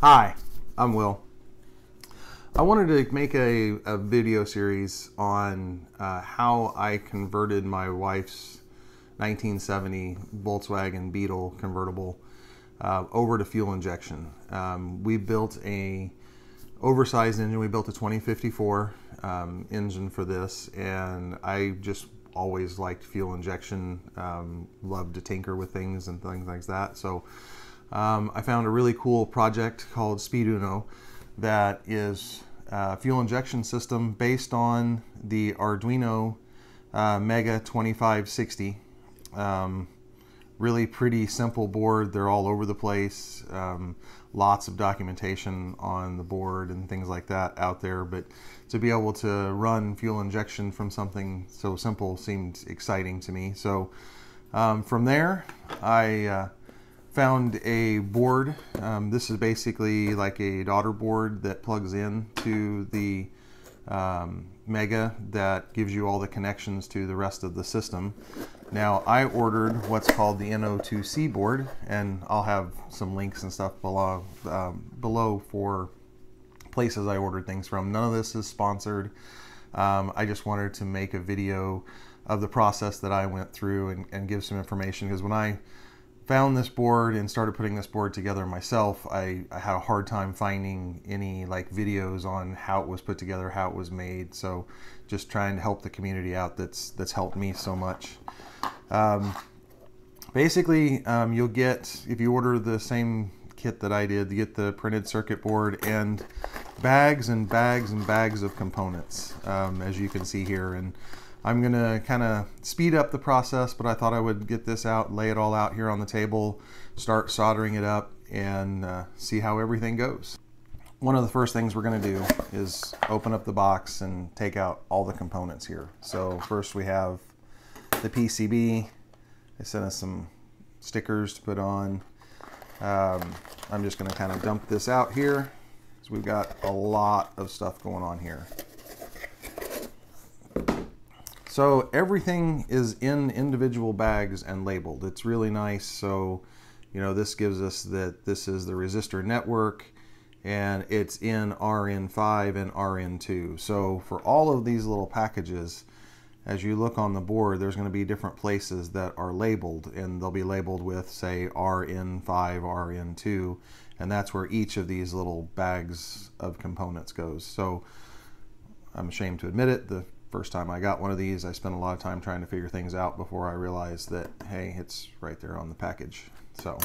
Hi, I'm Will. I wanted to make a, a video series on uh, how I converted my wife's 1970 Volkswagen Beetle convertible uh, over to fuel injection. Um, we built a oversized engine. We built a 2054 um, engine for this, and I just always liked fuel injection. Um, loved to tinker with things and things like that. So um, I found a really cool project called Speeduino that is a fuel injection system based on the Arduino uh, Mega 2560. Um, really pretty simple board. They're all over the place. Um, lots of documentation on the board and things like that out there. But to be able to run fuel injection from something so simple seemed exciting to me. So um, from there, I uh, found a board. Um, this is basically like a daughter board that plugs in to the um, Mega that gives you all the connections to the rest of the system. Now I ordered what's called the NO2C board and I'll have some links and stuff below, um, below for places I ordered things from. None of this is sponsored. Um, I just wanted to make a video of the process that I went through and, and give some information because when I found this board and started putting this board together myself, I, I, had a hard time finding any like videos on how it was put together, how it was made. So just trying to help the community out that's that's helped me so much. Um, basically, um, you'll get, if you order the same kit that I did, you get the printed circuit board and bags and bags and bags of components, um, as you can see here. And I'm gonna kind of speed up the process, but I thought I would get this out, lay it all out here on the table, start soldering it up, and uh, see how everything goes. One of the first things we're gonna do is open up the box and take out all the components here. So first we have the PCB. They sent us some stickers to put on. Um, I'm just gonna kind of dump this out here. So we've got a lot of stuff going on here. So everything is in individual bags and labeled. It's really nice. So, you know, this gives us that this is the resistor network and it's in RN5 and RN2. So for all of these little packages, as you look on the board, there's going to be different places that are labeled and they'll be labeled with say RN5, RN2, and that's where each of these little bags of components goes. So I'm ashamed to admit it, the first time I got one of these, I spent a lot of time trying to figure things out before I realized that, hey, it's right there on the package. So,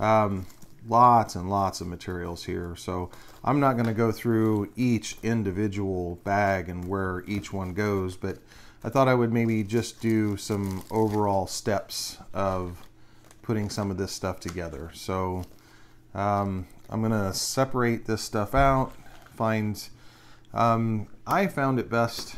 um, lots and lots of materials here. So I'm not going to go through each individual bag and where each one goes, but I thought I would maybe just do some overall steps of putting some of this stuff together. So um, I'm going to separate this stuff out, find, um, I found it best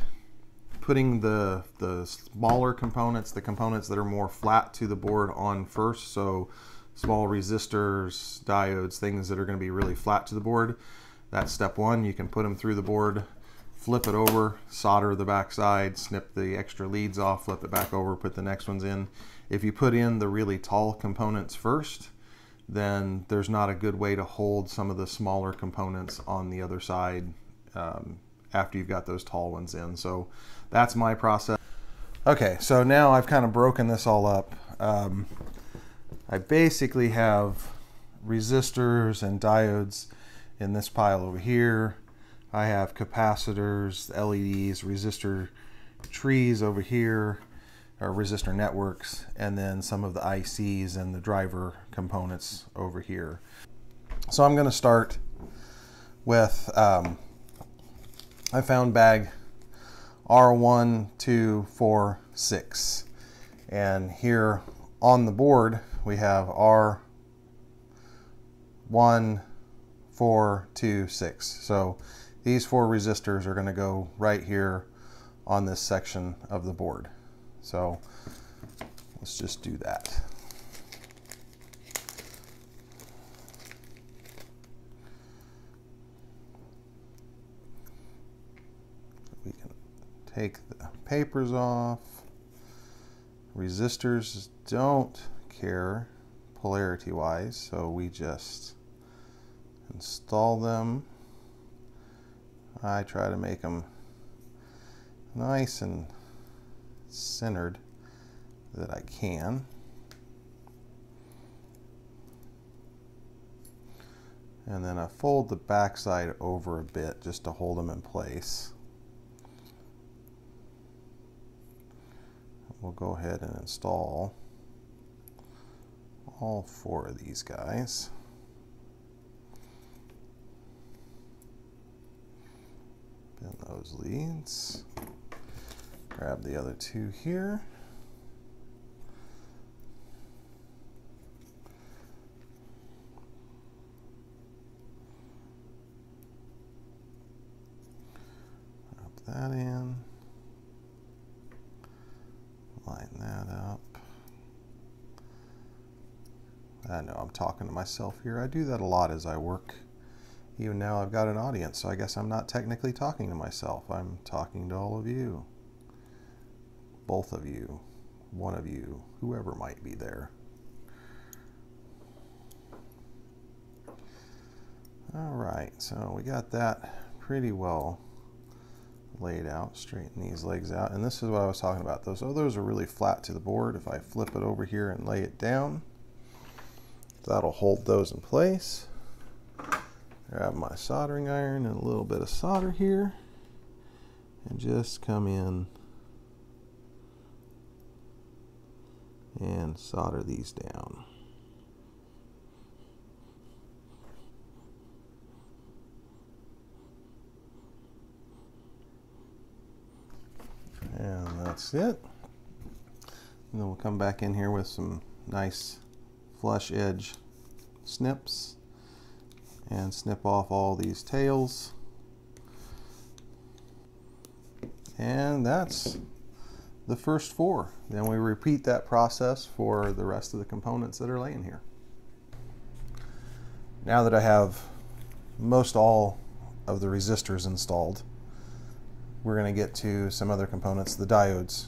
putting the, the smaller components, the components that are more flat to the board on first. So small resistors, diodes, things that are going to be really flat to the board. That's step one. You can put them through the board, flip it over, solder the back side, snip the extra leads off, flip it back over, put the next ones in. If you put in the really tall components first, then there's not a good way to hold some of the smaller components on the other side um, after you've got those tall ones in. So that's my process. Okay, so now I've kind of broken this all up. Um, I basically have resistors and diodes in this pile over here. I have capacitors, LEDs, resistor trees over here, or resistor networks, and then some of the ICs and the driver components over here. So I'm going to start with um, I found bag R1246. And here on the board, we have R1426. So these four resistors are going to go right here on this section of the board. So let's just do that. Take the papers off. Resistors don't care polarity wise, so we just install them. I try to make them nice and centered that I can. And then I fold the backside over a bit just to hold them in place. We'll go ahead and install all four of these guys. Bend those leads. Grab the other two here. that in. Line that up. I know I'm talking to myself here. I do that a lot as I work. Even now I've got an audience, so I guess I'm not technically talking to myself. I'm talking to all of you. Both of you. One of you. Whoever might be there. All right, so we got that pretty well laid out. Straighten these legs out. And this is what I was talking about. Those others are really flat to the board. If I flip it over here and lay it down, that'll hold those in place. Grab my soldering iron and a little bit of solder here. And just come in and solder these down. And that's it. And then we'll come back in here with some nice flush edge snips and snip off all these tails. And that's the first four. Then we repeat that process for the rest of the components that are laying here. Now that I have most all of the resistors installed, we're going to get to some other components, the diodes.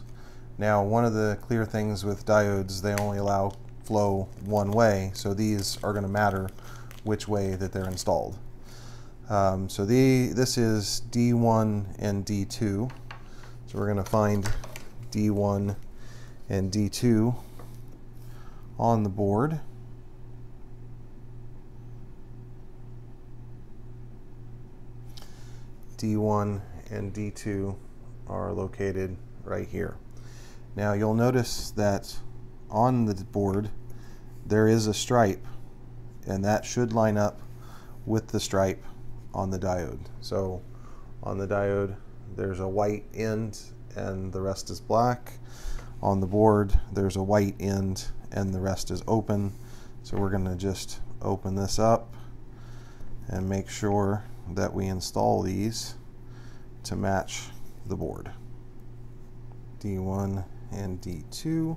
Now, one of the clear things with diodes, they only allow flow one way, so these are going to matter which way that they're installed. Um, so the this is D1 and D2. So we're going to find D1 and D2 on the board. D1 and D2 are located right here. Now you'll notice that on the board there is a stripe and that should line up with the stripe on the diode. So on the diode there's a white end and the rest is black. On the board there's a white end and the rest is open. So we're going to just open this up and make sure that we install these to match the board. D1 and D2.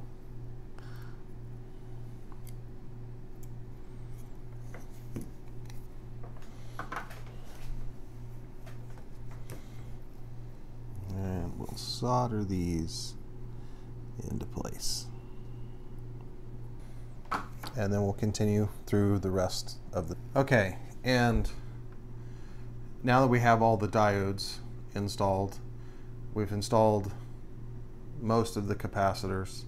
And we'll solder these into place. And then we'll continue through the rest of the... Okay, and now that we have all the diodes installed. We've installed most of the capacitors.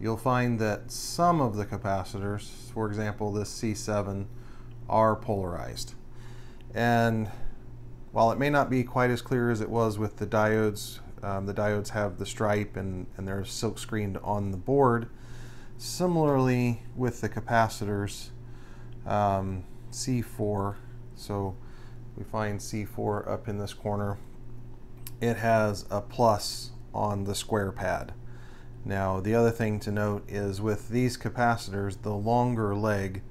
You'll find that some of the capacitors, for example this C7, are polarized. And while it may not be quite as clear as it was with the diodes, um, the diodes have the stripe and, and they're silk screened on the board. Similarly with the capacitors, um, C4, so we find C4 up in this corner it has a plus on the square pad. Now the other thing to note is with these capacitors, the longer leg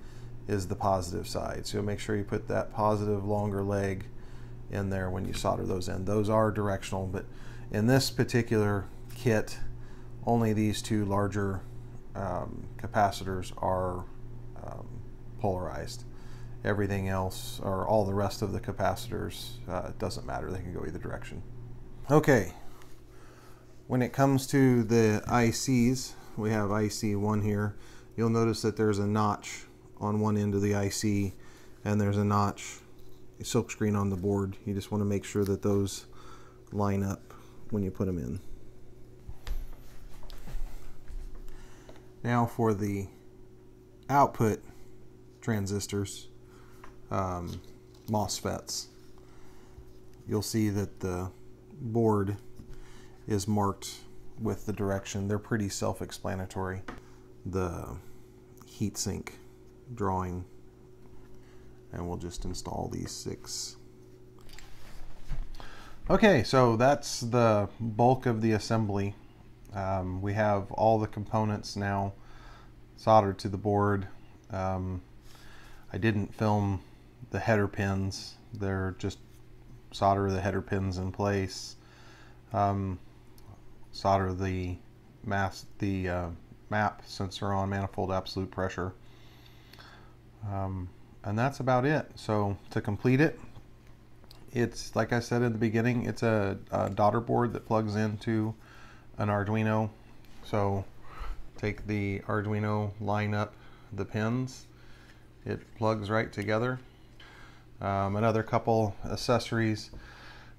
is the positive side. So make sure you put that positive longer leg in there when you solder those in. Those are directional, but in this particular kit, only these two larger um, capacitors are um, polarized. Everything else, or all the rest of the capacitors, uh, doesn't matter. They can go either direction. Okay, when it comes to the ICs, we have IC1 here. You'll notice that there's a notch on one end of the IC and there's a notch, a silk screen on the board. You just want to make sure that those line up when you put them in. Now for the output transistors, um, MOSFETs. You'll see that the board is marked with the direction. They're pretty self-explanatory. The heatsink drawing and we'll just install these six. Okay, so that's the bulk of the assembly. Um, we have all the components now soldered to the board. Um, I didn't film the header pins. They're just solder the header pins in place. Um, solder the mass the uh, map sensor on manifold absolute pressure. Um, and that's about it. So to complete it, it's like I said in the beginning, it's a, a daughter board that plugs into an Arduino. So take the Arduino, line up the pins, it plugs right together. Um, another couple accessories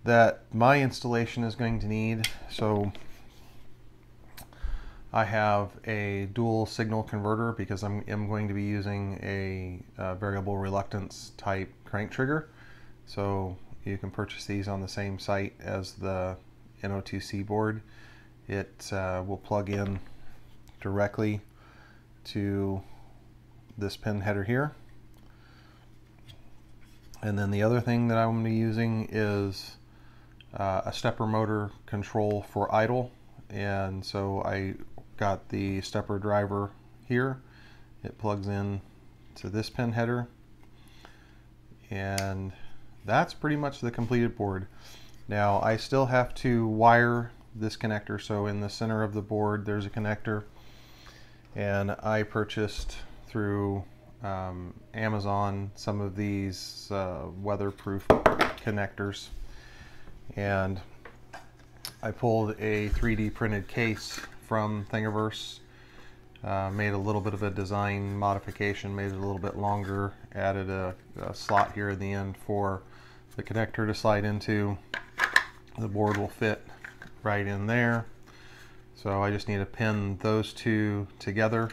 that my installation is going to need. So I have a dual signal converter because I'm, I'm going to be using a, a, variable reluctance type crank trigger. So you can purchase these on the same site as the NO2C board. It uh, will plug in directly to this pin header here. And then the other thing that I'm going to be using is uh, a stepper motor control for idle. And so I got the stepper driver here. It plugs in to this pin header. And that's pretty much the completed board. Now I still have to wire this connector. So in the center of the board, there's a connector. And I purchased through um, Amazon some of these uh, weatherproof connectors. And I pulled a 3D printed case from Thingiverse uh, made a little bit of a design modification made it a little bit longer added a, a slot here in the end for the connector to slide into. The board will fit right in there. So I just need to pin those two together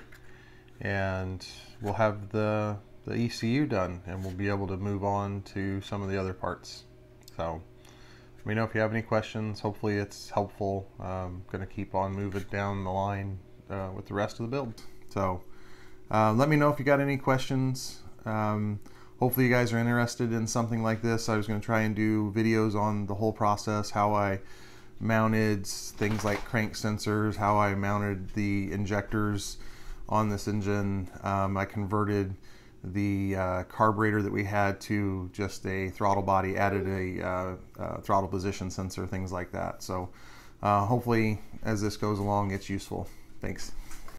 and we'll have the, the ECU done and we'll be able to move on to some of the other parts. So let me know if you have any questions. Hopefully it's helpful. I'm going to keep on moving down the line uh, with the rest of the build. So uh, let me know if you got any questions. Um, hopefully you guys are interested in something like this. I was going to try and do videos on the whole process, how I mounted things like crank sensors, how I mounted the injectors, on this engine. Um, I converted the uh, carburetor that we had to just a throttle body, added a uh, uh, throttle position sensor, things like that. So uh, hopefully as this goes along, it's useful. Thanks.